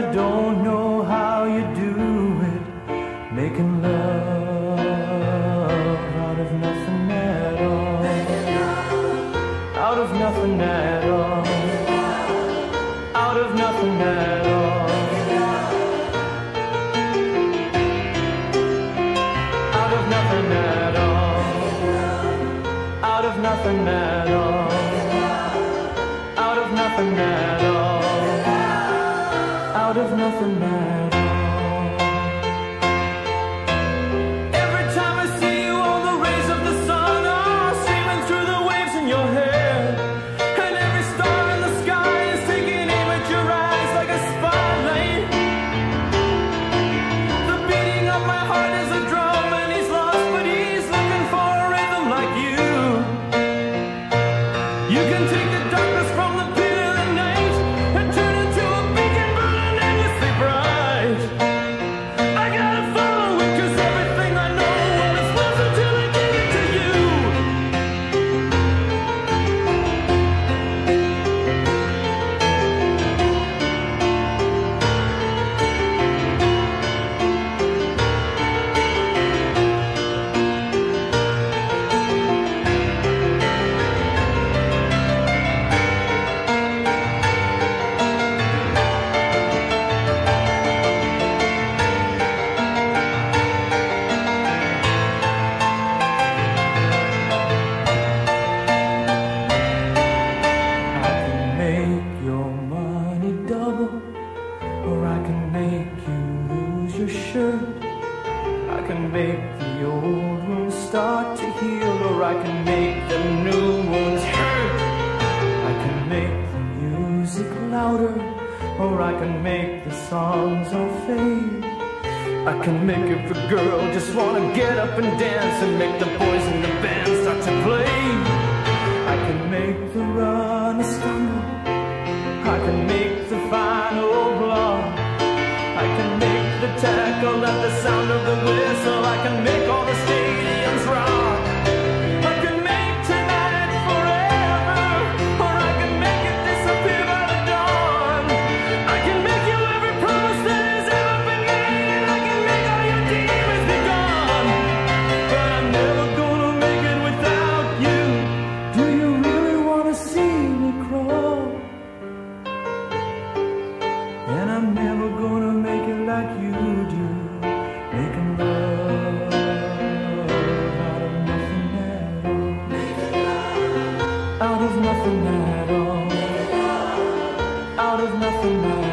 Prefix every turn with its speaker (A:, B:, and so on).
A: I don't know how you do it, making love out of nothing at all. Out of nothing at all. Out of nothing at all. Out of nothing at all. Out of nothing at all. Out of nothing at all. You can take I can make the old wounds start to heal, or I can make the new ones hurt. I can make the music louder, or I can make the songs all fade. I can make every girl just wanna get up and dance and make the boys in the band start to play. I can make the runner stumble. I can make I'm never gonna make it like you do. Making love out of nothing at all. Out of nothing at all. Out of nothing at all.